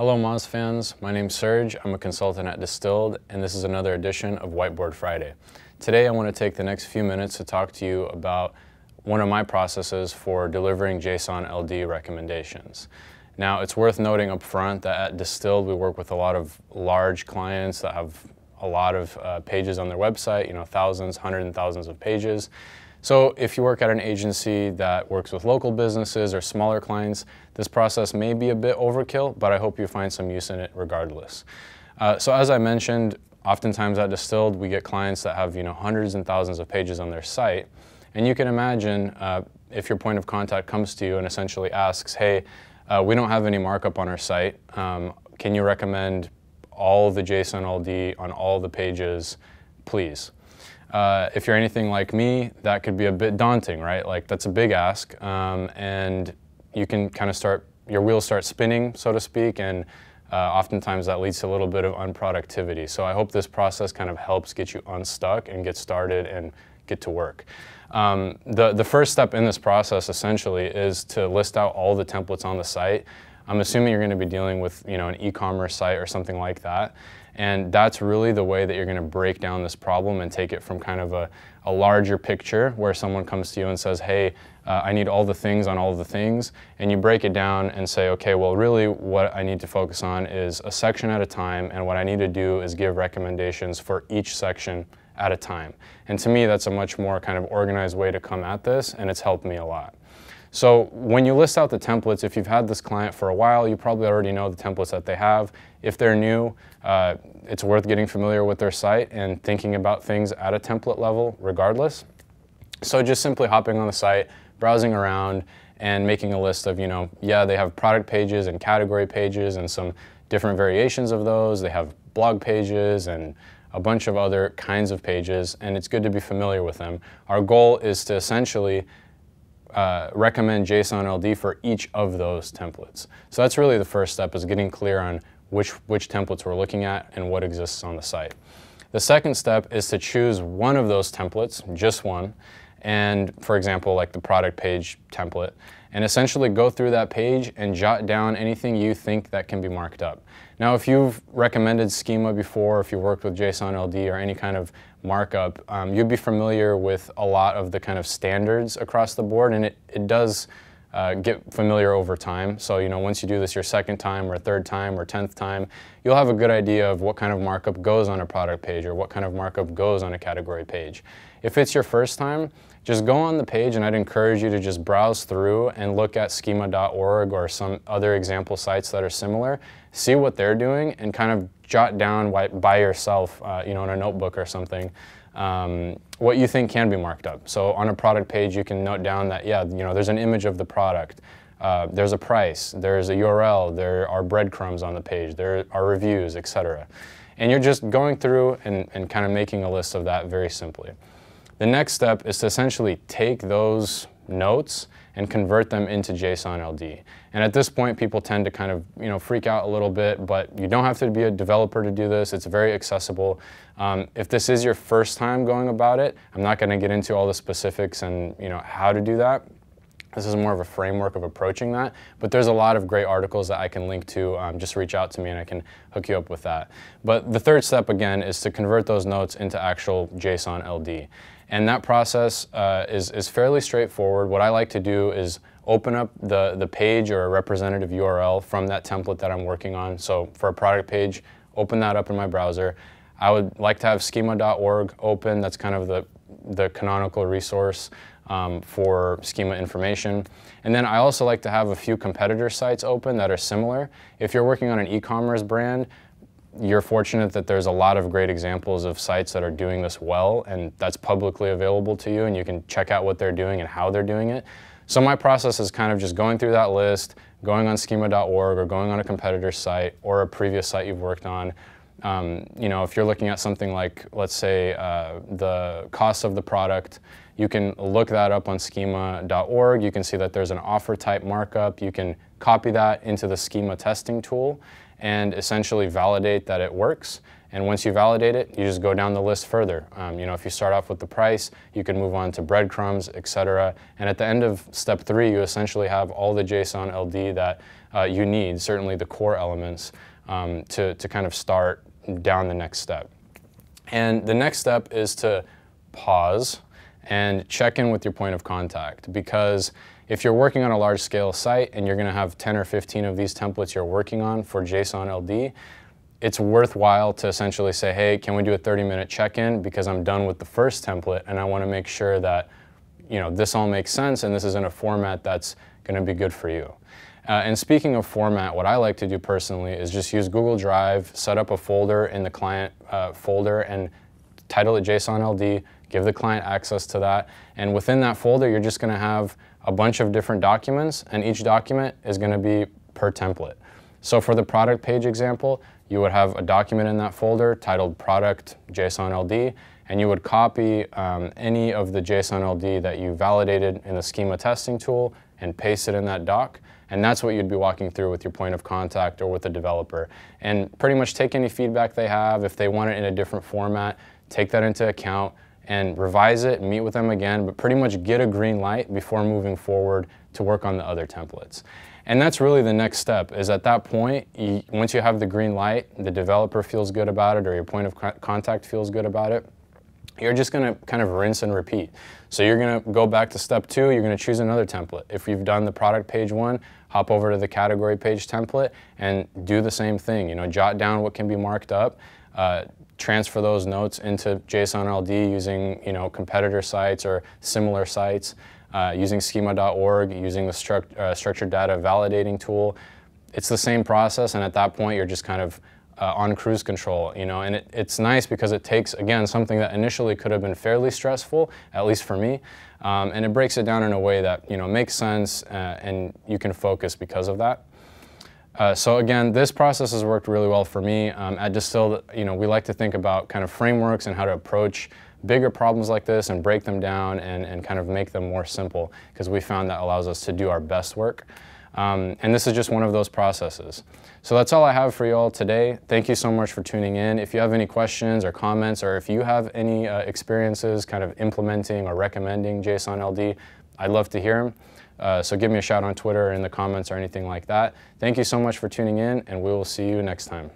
Hello Moz fans, my name's Serge, I'm a consultant at Distilled, and this is another edition of Whiteboard Friday. Today I want to take the next few minutes to talk to you about one of my processes for delivering JSON LD recommendations. Now it's worth noting up front that at Distilled we work with a lot of large clients that have a lot of uh, pages on their website, you know, thousands, hundreds and thousands of pages. So if you work at an agency that works with local businesses or smaller clients, this process may be a bit overkill, but I hope you find some use in it regardless. Uh, so as I mentioned, oftentimes at Distilled, we get clients that have you know hundreds and thousands of pages on their site. And you can imagine uh, if your point of contact comes to you and essentially asks, hey, uh, we don't have any markup on our site. Um, can you recommend all the JSON LD on all the pages, please? Uh, if you're anything like me, that could be a bit daunting, right? Like that's a big ask, um, and you can kind of start, your wheels start spinning, so to speak, and uh, oftentimes that leads to a little bit of unproductivity. So I hope this process kind of helps get you unstuck and get started and get to work. Um, the, the first step in this process essentially is to list out all the templates on the site. I'm assuming you're going to be dealing with you know, an e-commerce site or something like that. And that's really the way that you're going to break down this problem and take it from kind of a, a larger picture where someone comes to you and says, hey, uh, I need all the things on all the things. And you break it down and say, okay, well, really what I need to focus on is a section at a time. And what I need to do is give recommendations for each section at a time. And to me, that's a much more kind of organized way to come at this, and it's helped me a lot. So when you list out the templates, if you've had this client for a while, you probably already know the templates that they have. If they're new, uh, it's worth getting familiar with their site and thinking about things at a template level regardless. So just simply hopping on the site, browsing around, and making a list of, you know, yeah, they have product pages and category pages and some different variations of those. They have blog pages and a bunch of other kinds of pages, and it's good to be familiar with them. Our goal is to essentially uh, recommend JSON LD for each of those templates. So that's really the first step is getting clear on which, which templates we're looking at and what exists on the site. The second step is to choose one of those templates, just one, and for example, like the product page template, and essentially go through that page and jot down anything you think that can be marked up. Now, if you've recommended schema before, if you worked with JSON LD or any kind of markup, um, you'd be familiar with a lot of the kind of standards across the board, and it, it does uh, get familiar over time. So, you know, once you do this your second time or third time or tenth time, you'll have a good idea of what kind of markup goes on a product page or what kind of markup goes on a category page. If it's your first time, just go on the page and I'd encourage you to just browse through and look at schema.org or some other example sites that are similar, see what they're doing and kind of jot down by yourself, uh, you know, in a notebook or something, um, what you think can be marked up. So on a product page, you can note down that, yeah, you know, there's an image of the product. Uh, there's a price, there's a URL, there are breadcrumbs on the page, there are reviews, etc. And you're just going through and, and kind of making a list of that very simply. The next step is to essentially take those notes and convert them into JSON LD. And at this point, people tend to kind of you know freak out a little bit, but you don't have to be a developer to do this. It's very accessible. Um, if this is your first time going about it, I'm not going to get into all the specifics and you know how to do that. This is more of a framework of approaching that, but there's a lot of great articles that I can link to. Um, just reach out to me and I can hook you up with that. But the third step, again, is to convert those notes into actual JSON LD. And that process uh, is, is fairly straightforward. What I like to do is open up the, the page or a representative URL from that template that I'm working on. So for a product page, open that up in my browser. I would like to have schema.org open. That's kind of the, the canonical resource um, for schema information. And then I also like to have a few competitor sites open that are similar. If you're working on an e-commerce brand, you're fortunate that there's a lot of great examples of sites that are doing this well and that's publicly available to you and you can check out what they're doing and how they're doing it. So my process is kind of just going through that list, going on schema.org or going on a competitor site or a previous site you've worked on. Um, you know, if you're looking at something like, let's say, uh, the cost of the product, you can look that up on schema.org. You can see that there's an offer type markup. You can copy that into the schema testing tool and essentially validate that it works And once you validate it, you just go down the list further. Um, you know, if you start off with the price, you can move on to breadcrumbs, etc. And at the end of step three, you essentially have all the JSON LD that uh, you need, certainly the core elements, um, to, to kind of start down the next step. And the next step is to pause and check in with your point of contact because if you're working on a large scale site and you're going to have 10 or 15 of these templates you're working on for JSON LD, it's worthwhile to essentially say, hey, can we do a 30 minute check-in because I'm done with the first template and I want to make sure that you know, this all makes sense and this is in a format that's going to be good for you. Uh, and speaking of format, what I like to do personally is just use Google Drive, set up a folder in the client uh, folder and title it JSON LD, give the client access to that. And within that folder, you're just going to have a bunch of different documents and each document is going to be per template. So for the product page example, you would have a document in that folder titled product JSON LD, and you would copy um, any of the JSON LD that you validated in the schema testing tool and paste it in that doc. And that's what you'd be walking through with your point of contact or with the developer. And pretty much take any feedback they have. If they want it in a different format, take that into account and revise it, meet with them again, but pretty much get a green light before moving forward to work on the other templates. And that's really the next step is at that point, you, once you have the green light, the developer feels good about it or your point of contact feels good about it, you're just to kind of rinse and repeat. So you're to go back to step two, you're to choose another template. If you've done the product page one, hop over to the category page template and do the same thing. You know, jot down what can be marked up, uh, transfer those notes into JSON LD using, you know, competitor sites or similar sites uh, using schema.org, using the struct, uh, structured data validating tool. It's the same process, and at that point, you're just kind of uh, on cruise control, you know, and it, it's nice because it takes, again, something that initially could have been fairly stressful, at least for me, um, and it breaks it down in a way that, you know, makes sense uh, and you can focus because of that. Uh, so again, this process has worked really well for me. Um, at Distilled, you know, we like to think about kind of frameworks and how to approach bigger problems like this and break them down and, and kind of make them more simple because we found that allows us to do our best work. Um, and this is just one of those processes. So that's all I have for you all today. Thank you so much for tuning in. If you have any questions or comments, or if you have any uh, experiences kind of implementing or recommending JSON LD, I'd love to hear them. Uh, so give me a shout on Twitter or in the comments or anything like that. Thank you so much for tuning in, and we will see you next time.